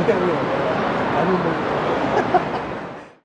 みたいな。俺。